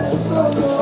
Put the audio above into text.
感受我